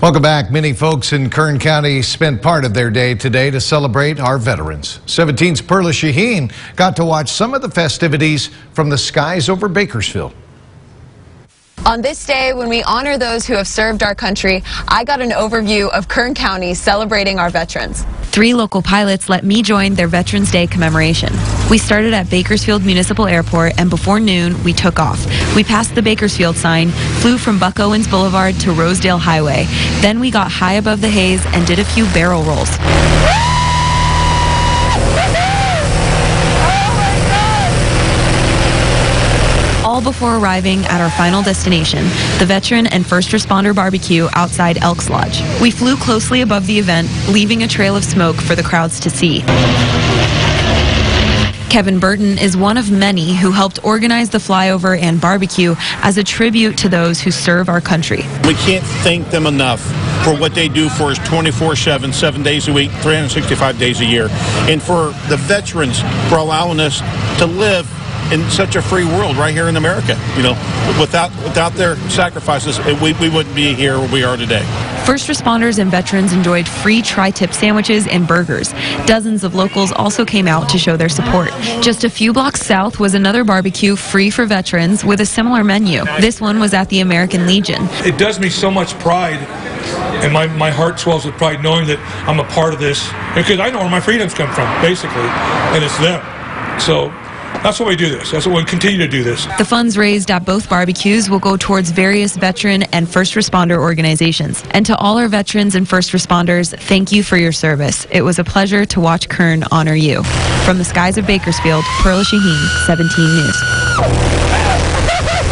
Welcome back. Many folks in Kern County spent part of their day today to celebrate our veterans. 17's Perla Shaheen got to watch some of the festivities from the skies over Bakersfield. On this day, when we honor those who have served our country, I got an overview of Kern County celebrating our veterans. Three local pilots let me join their Veterans Day commemoration. We started at Bakersfield Municipal Airport, and before noon, we took off. We passed the Bakersfield sign, flew from Buck Owens Boulevard to Rosedale Highway. Then we got high above the haze and did a few barrel rolls. All before arriving at our final destination, the Veteran and First Responder Barbecue outside Elks Lodge. We flew closely above the event, leaving a trail of smoke for the crowds to see. Kevin Burton is one of many who helped organize the flyover and barbecue as a tribute to those who serve our country. We can't thank them enough for what they do for us 24 7, seven days a week, 365 days a year. And for the veterans for allowing us to live in such a free world right here in America. You know, without without their sacrifices, we, we wouldn't be here where we are today. First responders and veterans enjoyed free tri-tip sandwiches and burgers. Dozens of locals also came out to show their support. Just a few blocks south was another barbecue free for veterans with a similar menu. This one was at the American Legion. It does me so much pride and my, my heart swells with pride knowing that I'm a part of this because I know where my freedoms come from, basically, and it's them. So that's why we do this. That's why we continue to do this. The funds raised at both barbecues will go towards various veteran and first responder organizations. And to all our veterans and first responders, thank you for your service. It was a pleasure to watch Kern honor you. From the skies of Bakersfield, Perla Shaheen, 17 News.